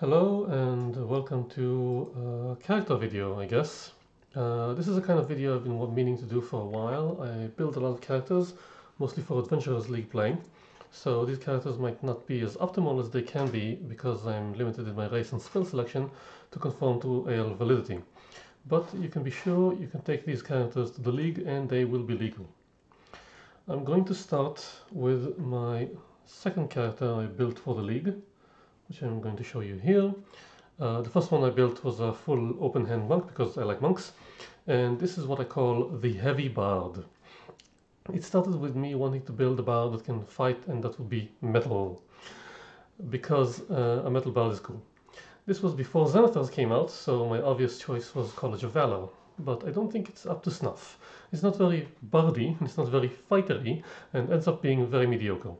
Hello and welcome to a character video, I guess. Uh, this is a kind of video I've been meaning to do for a while. I build a lot of characters, mostly for Adventurers League playing. So these characters might not be as optimal as they can be because I'm limited in my race and spell selection to conform to AL validity. But you can be sure you can take these characters to the league and they will be legal. I'm going to start with my second character I built for the league which I'm going to show you here. Uh, the first one I built was a full open hand monk because I like monks and this is what I call the heavy bard. It started with me wanting to build a bard that can fight and that would be metal because uh, a metal bard is cool. This was before Xanathar's came out so my obvious choice was College of Valor but I don't think it's up to snuff. It's not very bardy, it's not very fightery and ends up being very mediocre.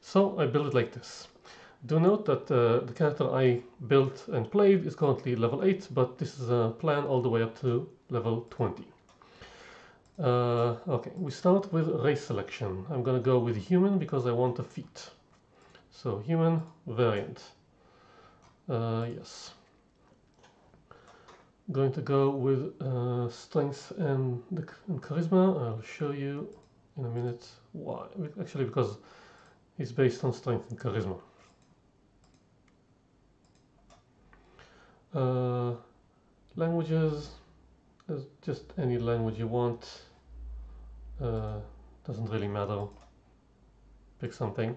So I built it like this. Do note that uh, the character I built and played is currently level 8, but this is a plan all the way up to level 20. Uh, okay, we start with race selection. I'm gonna go with human because I want a feat. So human variant. Uh, yes. Going to go with uh, strength and, and charisma. I'll show you in a minute why. Actually, because it's based on strength and charisma. Uh, languages is just any language you want. Uh, doesn't really matter. Pick something.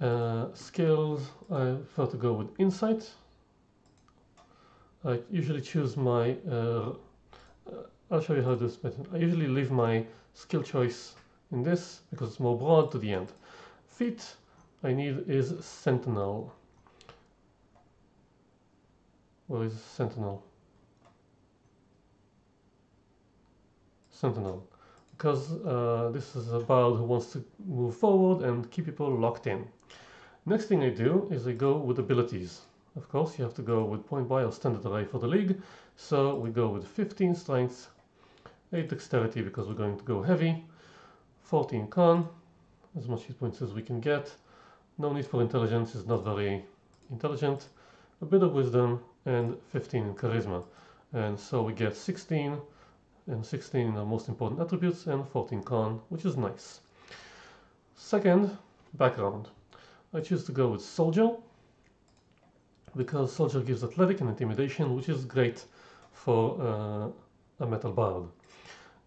Uh, skills I prefer to go with insight. I usually choose my uh, uh, I'll show you how to do this but I usually leave my skill choice in this because it's more broad to the end. Feat I need is sentinel where is Sentinel? Sentinel. Because uh, this is a bard who wants to move forward and keep people locked in. Next thing I do is I go with abilities. Of course, you have to go with point buy or standard array for the league. So we go with 15 strength, 8 dexterity because we're going to go heavy, 14 con, as much hit points as we can get. No need for intelligence, is not very intelligent. A bit of wisdom, and 15 in charisma. And so we get 16 and 16 are most important attributes and 14 con, which is nice. Second, background. I choose to go with soldier because soldier gives athletic and intimidation, which is great for uh, a metal bard.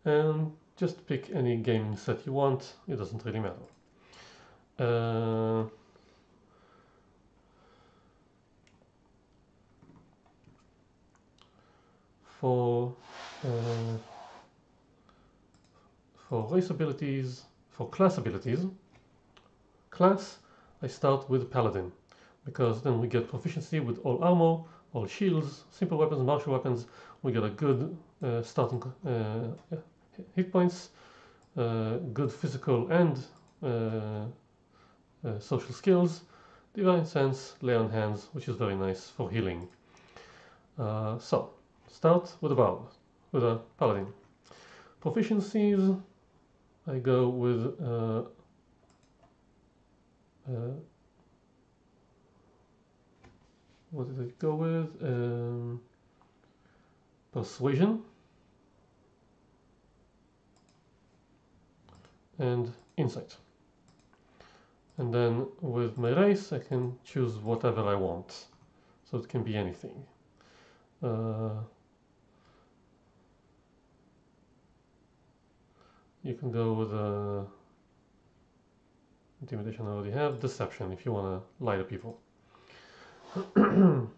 And just pick any gaming set you want, it doesn't really matter. Uh, for uh, for race abilities, for class abilities, class, I start with Paladin, because then we get proficiency with all armor, all shields, simple weapons, martial weapons. We get a good uh, starting uh, hit points, uh, good physical and uh, uh, social skills, divine sense, lay on hands, which is very nice for healing. so Start with a bard, with a paladin. Proficiencies, I go with uh, uh, what did I go with? Um, persuasion and insight. And then with my race, I can choose whatever I want. So it can be anything. Uh, you can go with uh, intimidation I already have, deception if you want to lie to people. um,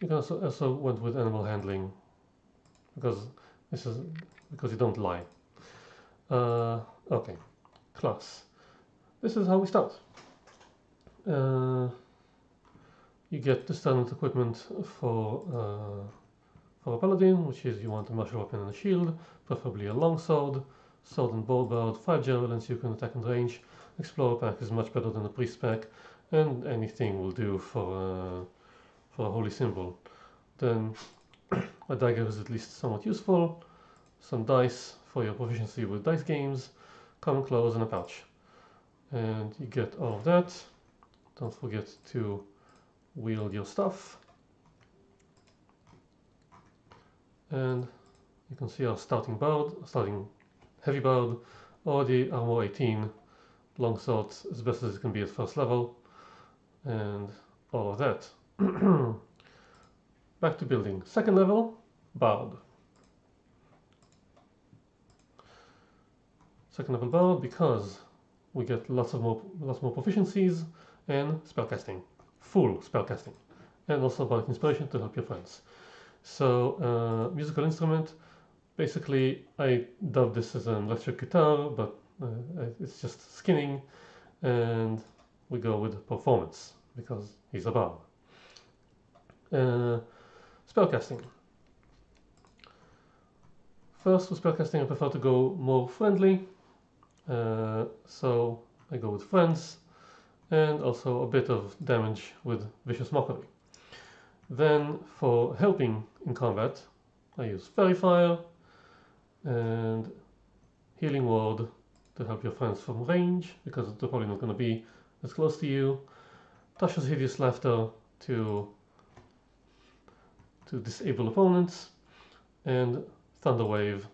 you can also, also went with animal handling because this is because you don't lie. Uh, okay, class. This is how we start uh, you get the standard equipment for uh, for a paladin, which is you want a martial weapon and a shield, preferably a long sword, and bow guard, 5 javelins you can attack in range, explorer pack is much better than a priest pack, and anything will do for, uh, for a holy symbol. Then a dagger is at least somewhat useful, some dice for your proficiency with dice games, common clothes, and a pouch. And you get all of that. Don't forget to wield your stuff. And you can see our starting bard, starting heavy bard, already armor 18, longsword as best as it can be at first level, and all of that. Back to building. Second level, bard. Second level bard because we get lots of more lots more proficiencies and spellcasting, full spellcasting, and also bardic inspiration to help your friends. So uh, musical instrument, basically I dubbed this as an electric guitar, but uh, it's just skinning, and we go with performance because he's a bard. Uh, spellcasting. First with spellcasting I prefer to go more friendly, uh, so I go with friends and also a bit of damage with Vicious Mockery. Then for helping in combat I use Faerie Fire and Healing Word to help your friends from range because they're probably not going to be as close to you. Tasha's Hideous Laughter to to disable opponents and Thunder Wave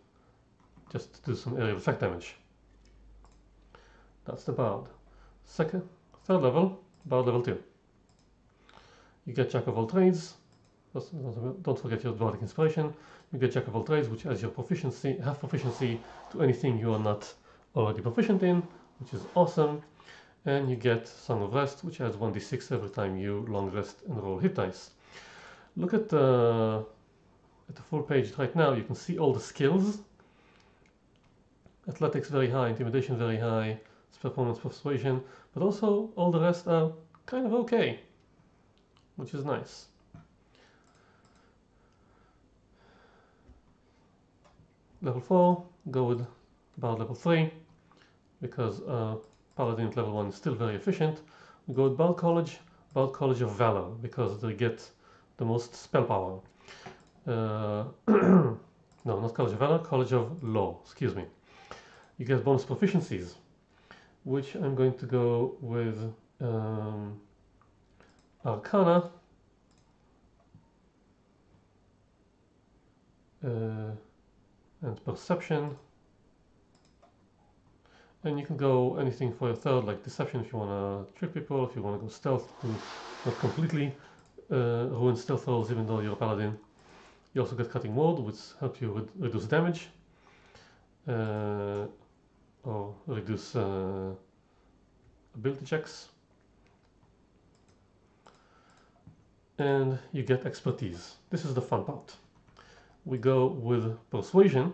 just to do some area effect damage. That's the Bard. Second, third level, Bard level 2. You get Jack of all trades. Don't forget your Bardic Inspiration. You get Jack of all trades, which has your proficiency, half proficiency to anything you are not already proficient in, which is awesome. And you get Song of Rest, which has 1d6 every time you long rest and roll hit dice. Look at the, at the full page right now. You can see all the skills. Athletics very high, intimidation very high, performance persuasion, but also all the rest are kind of okay, which is nice. Level 4, go with about level 3, because uh, Paladin at level 1 is still very efficient. We go with Bard College, Bard College of Valor, because they get the most spell power. Uh, no, not College of Valor, College of Lore, excuse me. You get bonus proficiencies, which I'm going to go with um, Arcana. Uh, and Perception. And you can go anything for your third, like Deception if you want to trick people, if you want to go Stealth to not completely uh, ruin stealth rolls even though you're a paladin. You also get cutting word, which helps you reduce damage uh, or reduce uh, ability checks. And you get expertise. This is the fun part. We go with persuasion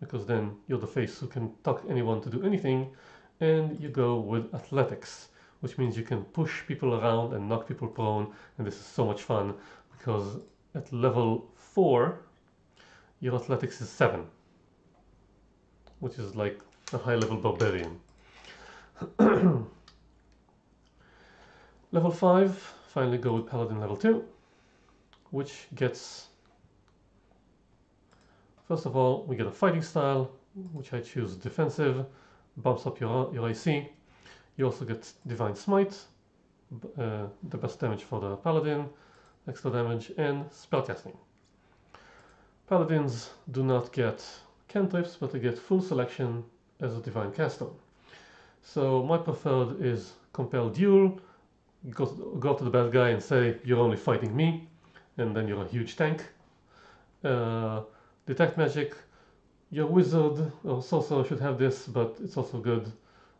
because then you're the face who can talk anyone to do anything and you go with athletics which means you can push people around and knock people prone and this is so much fun because at level 4 your athletics is 7 which is like a high level barbarian level 5 finally go with paladin level 2 which gets first of all we get a fighting style which I choose defensive bumps up your, your AC you also get Divine Smite, uh, the best damage for the Paladin, extra damage, and spellcasting. Paladins do not get cantrips, but they get full selection as a Divine Caster. So my preferred is Compel Duel, go, go to the bad guy and say, you're only fighting me, and then you're a huge tank. Uh, detect Magic, your wizard or sorcerer should have this, but it's also good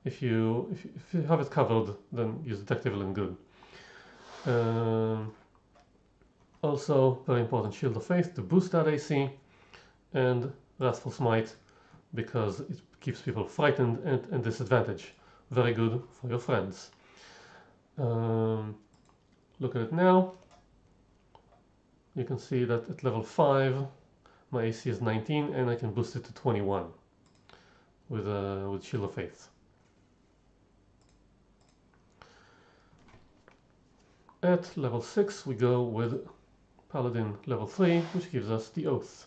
if you if, if you have it covered then use detect evil and good um, also very important shield of faith to boost that AC and wrathful smite because it keeps people frightened and, and disadvantaged very good for your friends um, look at it now you can see that at level 5 my AC is 19 and I can boost it to 21 with, uh, with Shield of Faith. At level 6 we go with Paladin level 3, which gives us the Oath.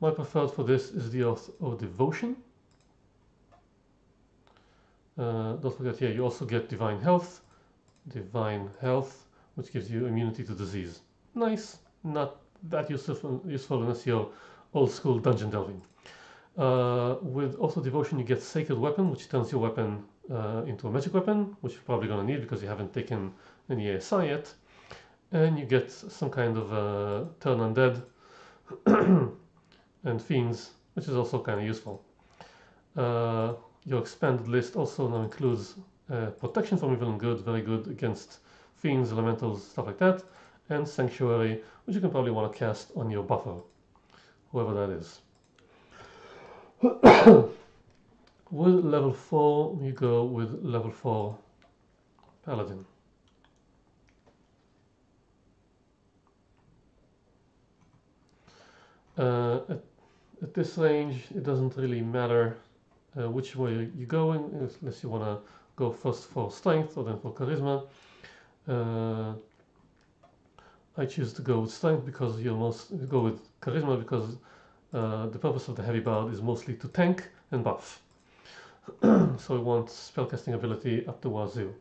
My preferred for this is the Oath of Devotion. Uh, don't forget here, you also get Divine Health, Divine Health, which gives you immunity to disease. Nice, not that useful, useful unless you're old school dungeon delving. Uh, with also devotion, you get sacred weapon, which turns your weapon uh, into a magic weapon, which you're probably going to need because you haven't taken any ASI yet. And you get some kind of uh, turn undead and fiends, which is also kind of useful. Uh, your expanded list also now includes uh, protection from evil and good, very good against fiends, elementals, stuff like that, and sanctuary, which you can probably want to cast on your buffer, whoever that is. with level 4, you go with level 4 paladin. Uh, at, at, this range, it doesn't really matter uh, which way you're going, unless you want to go first for strength or then for charisma. Uh, I choose to go with strength because you most go with charisma because uh, the purpose of the heavy bard is mostly to tank and buff. so we want spellcasting ability up to wazoo.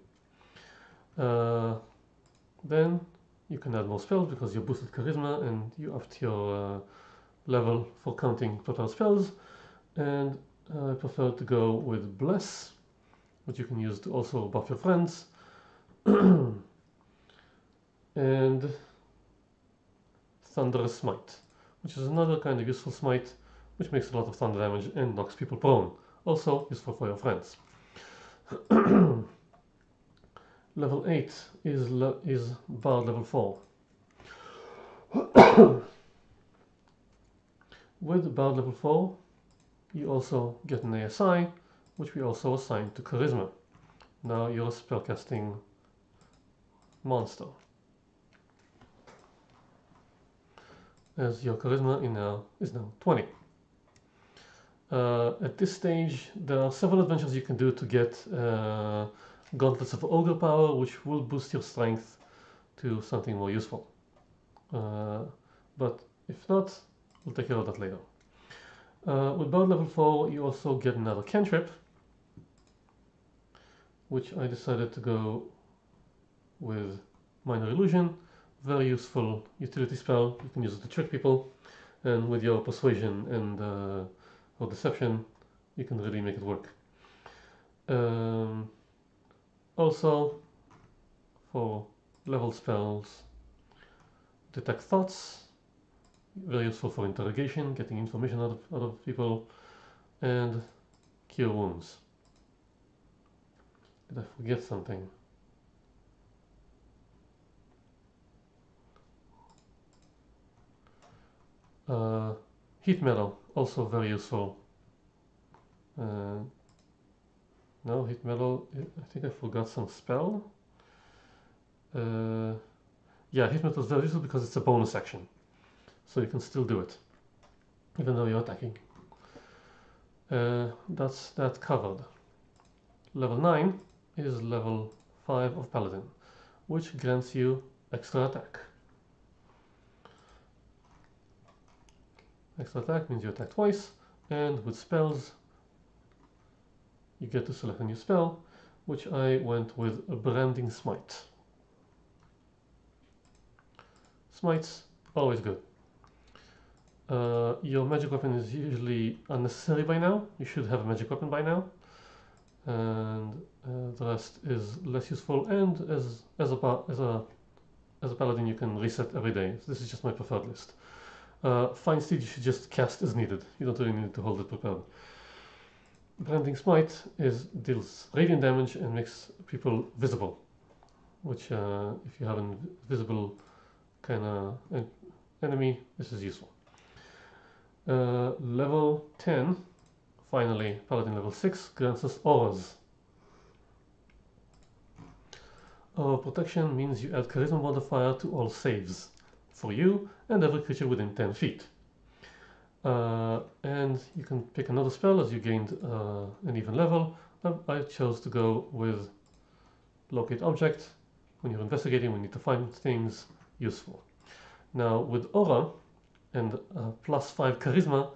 Uh, then you can add more spells because you boosted charisma and you upped your uh, level for counting total spells. And I prefer to go with bless, which you can use to also buff your friends. and thunderous smite which is another kind of useful smite, which makes a lot of thunder damage and knocks people prone. Also useful for your friends. level 8 is, le is Bard level 4. With Bard level 4, you also get an ASI, which we also assign to Charisma. Now you're a spellcasting monster. as your charisma now is now 20. Uh, at this stage, there are several adventures you can do to get uh, Gauntlets of Ogre Power, which will boost your strength to something more useful. Uh, but if not, we'll take care of that later. Uh, with Bard level 4, you also get another cantrip, which I decided to go with Minor Illusion, very useful utility spell. You can use it to trick people, and with your persuasion and uh, or deception, you can really make it work. Um, also, for level spells, detect thoughts, very useful for interrogation, getting information out of, out of people, and cure wounds. Did I forget something? Uh, heat metal, also very useful. Uh, no, heat metal, I think I forgot some spell. Uh, yeah, heat metal is very useful because it's a bonus action. So you can still do it, even though you're attacking. Uh, that's that covered. Level 9 is level 5 of Paladin, which grants you extra attack. Extra attack means you attack twice, and with spells, you get to select a new spell, which I went with a Branding Smite. Smites, always good. Uh, your magic weapon is usually unnecessary by now. You should have a magic weapon by now. And uh, the rest is less useful. And as as a as a as a paladin, you can reset every day. So this is just my preferred list. Uh, Find Steed you should just cast as needed. You don't really need to hold it prepared. Branding Smite is deals radiant damage and makes people visible, which uh, if you have an visible kind of enemy, this is useful. Uh, level 10, finally, Paladin level 6, grants us auras. Aura protection means you add charisma modifier to all saves for you and every creature within 10 feet. Uh, and you can pick another spell as you gained uh, an even level. I chose to go with locate object. When you're investigating, we need to find things useful. Now with aura and uh, plus 5 charisma,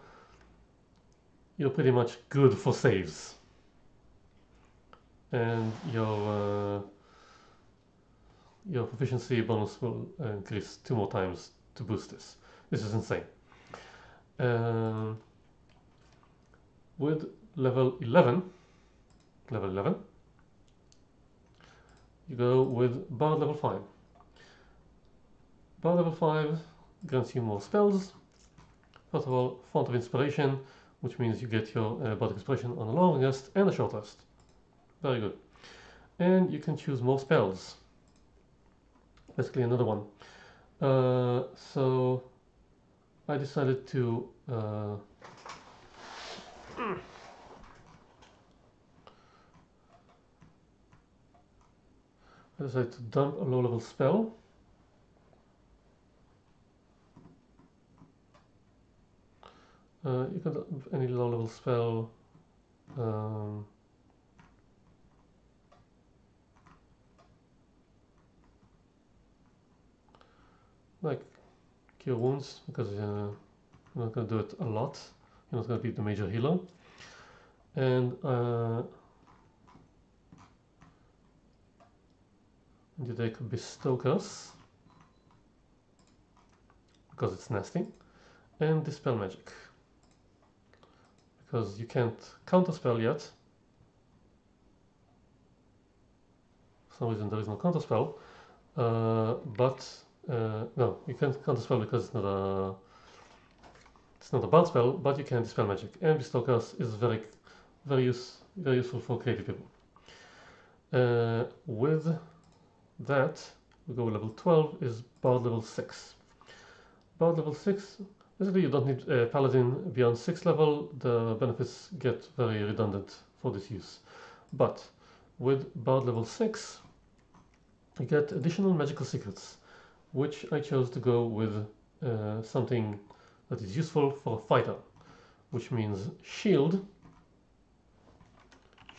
you're pretty much good for saves. And your uh, your proficiency bonus will increase two more times to boost this. This is insane. Um, with level 11, level 11, you go with Bard level 5. Bard level 5 grants you more spells. First of all, Font of Inspiration, which means you get your uh, Bardic Inspiration on a long rest and a short rest. Very good. And you can choose more spells. Basically another one. Uh, so I decided to uh, I decided to dump a low level spell Uh, you can any low level spell um, like cure wounds because uh, you're not going to do it a lot. You're not going to be the major healer. And uh, you take bestow curse because it's nasty. And dispel magic because you can't counterspell yet. For some reason there is no counterspell, uh, but uh, no, you can't counterspell because it's not a it's not a bard spell, but you can dispel magic. And bestow curse is very very use, very useful for creative people. Uh, with that, we go level 12 is bard level 6. Bard level 6 Basically, you don't need a paladin beyond 6 level, the benefits get very redundant for this use. But with bard level 6, you get additional magical secrets, which I chose to go with uh, something that is useful for a fighter, which means shield,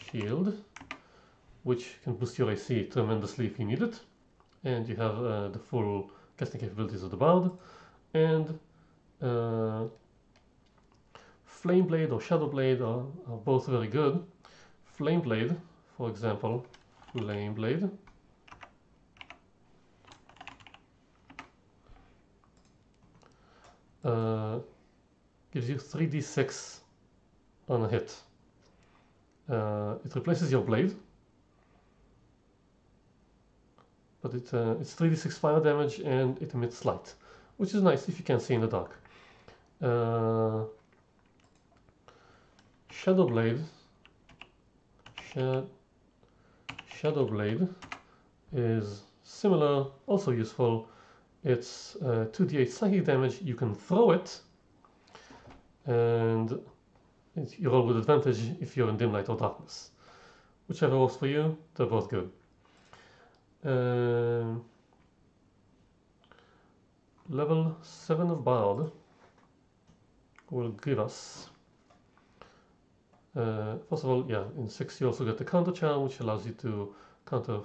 shield, which can boost your AC tremendously if you need it, and you have uh, the full casting capabilities of the bard, and uh, Flame Blade or Shadow Blade are, are both very good. Flame Blade, for example, Flame Blade. Uh, gives you 3d6 on a hit. Uh, it replaces your blade, but it, uh, it's 3d6 fire damage and it emits light, which is nice if you can see in the dark. Uh, Shadow Blade. Shadow Blade is similar, also useful. It's uh, 2d8 psychic damage. You can throw it, and you roll with advantage if you're in dim light or darkness. Whichever works for you, they're both good. Uh, level 7 of Bard will give us uh, first of all yeah in 6 you also get the counter charm which allows you to counter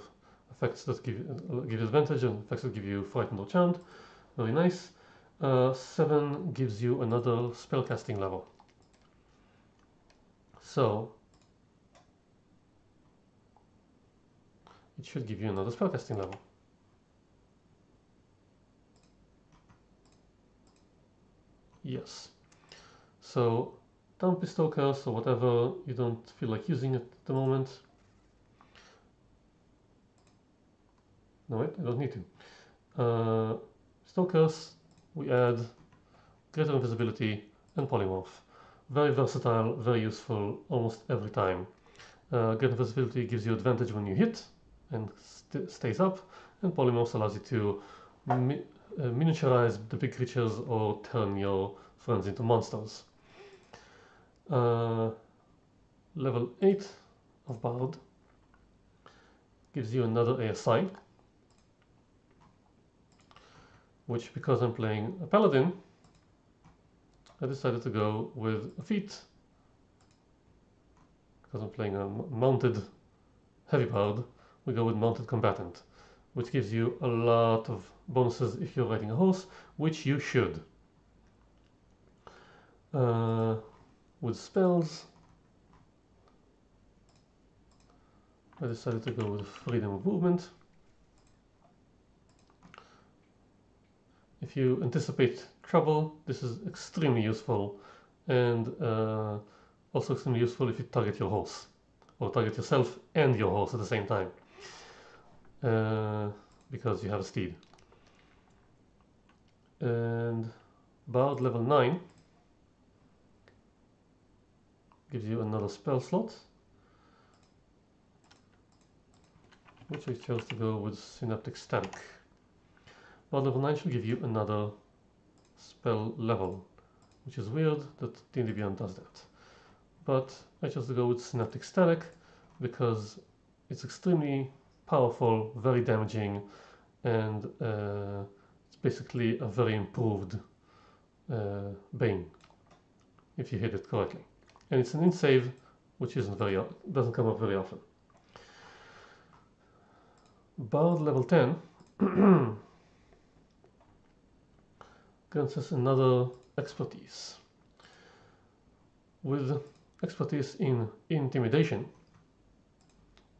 effects that give, uh, give you advantage and effects that give you frightened or charmed. Very nice. Uh, 7 gives you another spellcasting level. So it should give you another spellcasting level. Yes so dump bestow curse or whatever you don't feel like using at the moment. No wait, I don't need to. Uh, curse, we add greater invisibility and polymorph. Very versatile, very useful almost every time. Uh, greater invisibility gives you advantage when you hit and st stays up, and polymorph allows you to mi uh, miniaturize the big creatures or turn your friends into monsters. Uh, level 8 of Bard gives you another ASI which because I'm playing a paladin I decided to go with a feat. Because I'm playing a mounted heavy bard we go with mounted combatant which gives you a lot of bonuses if you're riding a horse which you should. Uh, with spells, I decided to go with freedom of movement. If you anticipate trouble, this is extremely useful and uh, also extremely useful if you target your horse or target yourself and your horse at the same time uh, because you have a steed. And Bard level 9 gives you another spell slot which I chose to go with Synaptic Static. Bard level 9 should give you another spell level which is weird that D&D Beyond does that. But I chose to go with Synaptic Static because it's extremely powerful, very damaging, and uh, it's basically a very improved uh, Bane if you hit it correctly. And it's an int save, which isn't very doesn't come up very often. Bard level 10 grants us another expertise. With expertise in intimidation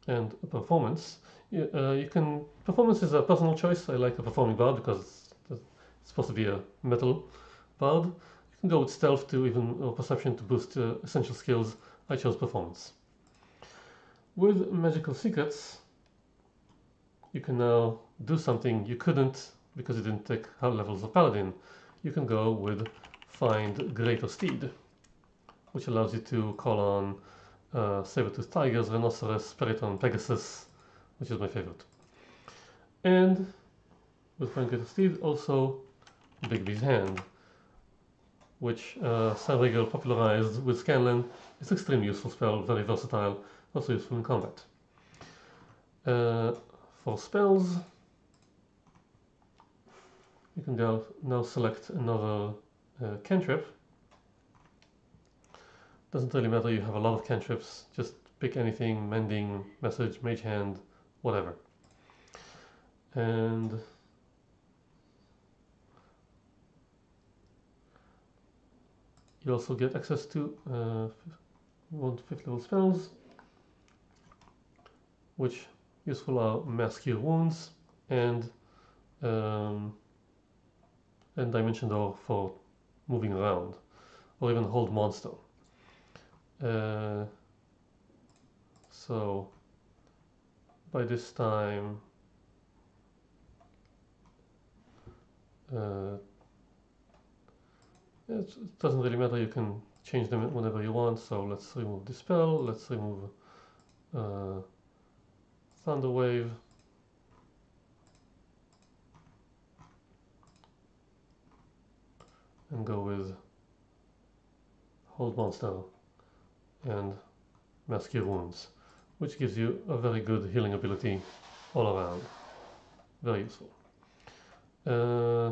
and performance, you, uh, you can performance is a personal choice. I like a performing bard because it's, it's supposed to be a metal bard. Go with stealth to even or perception to boost uh, essential skills. I chose performance. With magical secrets, you can now do something you couldn't because you didn't take high levels of paladin. You can go with find greater steed, which allows you to call on uh, saber-toothed tigers, rhinoceros, peryton, pegasus, which is my favorite. And with find greater steed, also Bigby's hand, which uh, popularized with Scanlan. It's extremely useful spell, very versatile, also useful in combat. Uh, for spells, you can now, now select another uh, cantrip. Doesn't really matter, you have a lot of cantrips, just pick anything, mending, message, mage hand, whatever. And you also get access to uh, one to fifth level spells, which useful are mass cure wounds and um, and dimension door for moving around or even hold monster. Uh, so by this time uh, it doesn't really matter. You can change them whenever you want. So let's remove dispel. Let's remove uh, thunder wave. And go with hold monster and Mass Cure wounds which gives you a very good healing ability all around. Very useful. Uh,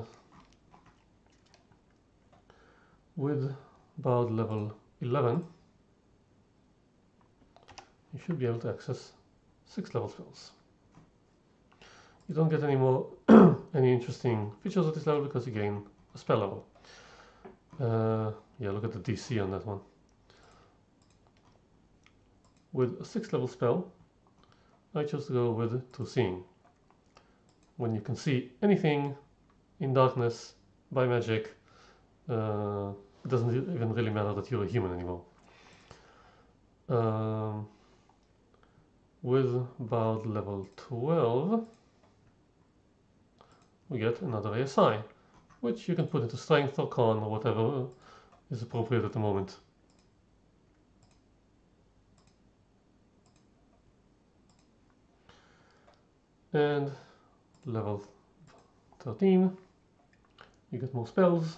with Bard level 11 you should be able to access six level spells you don't get any more any interesting features at this level because you gain a spell level uh, yeah, look at the DC on that one. With a 6 level spell, I chose to go with True Seeing. When you can see anything in darkness by magic, uh, it doesn't even really matter that you're a human anymore. Um, with Bard level 12, we get another ASI which you can put into strength or con or whatever is appropriate at the moment. And level 13, you get more spells.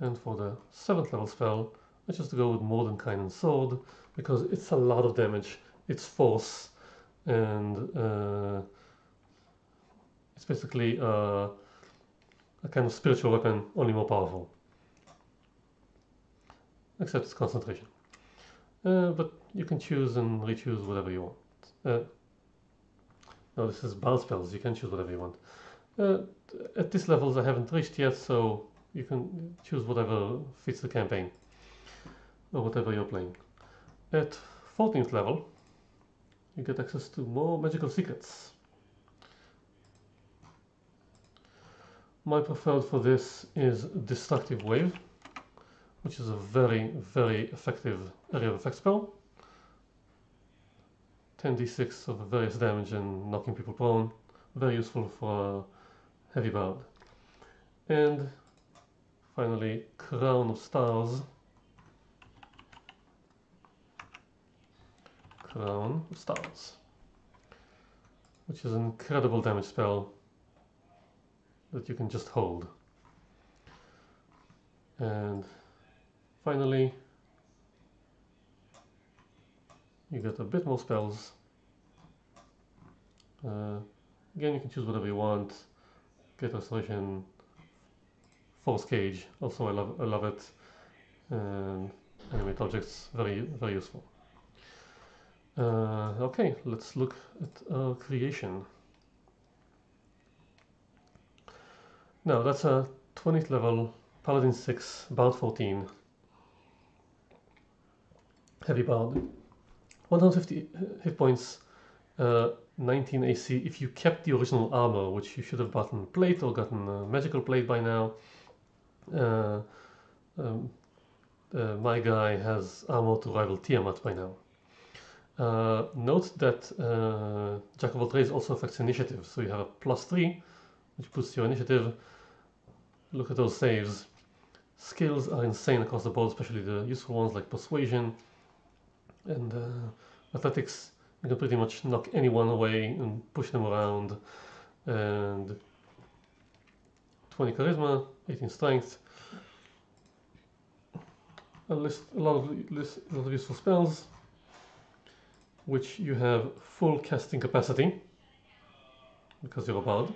And for the 7th level spell, I just go with Mordenkainen Sword, because it's a lot of damage, it's force, and uh, it's basically uh, a kind of spiritual weapon, only more powerful. Except it's concentration. Uh, but you can choose and re-choose whatever you want. Uh, no, this is bard spells. You can choose whatever you want. Uh, at this levels I haven't reached yet, so you can choose whatever fits the campaign or whatever you're playing. At 14th level, you get access to more magical secrets. My preferred for this is Destructive Wave, which is a very, very effective area of effect spell. 10d6 of various damage and knocking people prone. Very useful for heavy bard. And finally, Crown of Stars. Crown of Stars. Which is an incredible damage spell that you can just hold. And finally, you get a bit more spells. Uh, again, you can choose whatever you want. Greater Restoration, Force Cage, also I love, I love it. And animate objects, very, very useful. Uh, okay, let's look at our creation. Now that's a 20th level Paladin 6, Bard 14, Heavy Bard. 150 hit points, uh, 19 AC if you kept the original armor, which you should have gotten plate or gotten a magical plate by now. Uh, um, uh, my guy has armor to rival Tiamat by now. Uh, note that uh, Jack of all trades also affects initiative, so you have a plus 3, which boosts your initiative. Look at those saves. Skills are insane across the board, especially the useful ones like Persuasion, and uh, athletics you can pretty much knock anyone away and push them around and 20 charisma 18 strength a, list, a lot of list, a lot of useful spells which you have full casting capacity because you're a bard.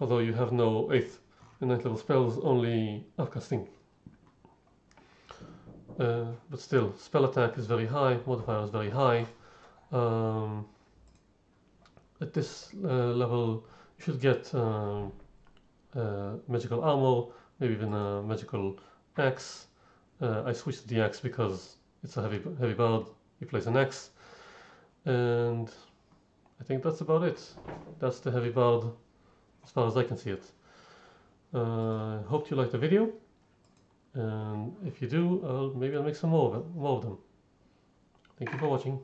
Although you have no 8th and 9th level spells only upcasting uh, but still, spell attack is very high, modifier is very high. Um, at this uh, level, you should get uh magical ammo, maybe even a magical axe. Uh, I switched to the axe because it's a heavy heavy bard. He plays an axe, and I think that's about it. That's the heavy bard, as far as I can see it. Uh, hope you liked the video. And if you do, maybe I'll make some more of, it, more of them. Thank you for watching.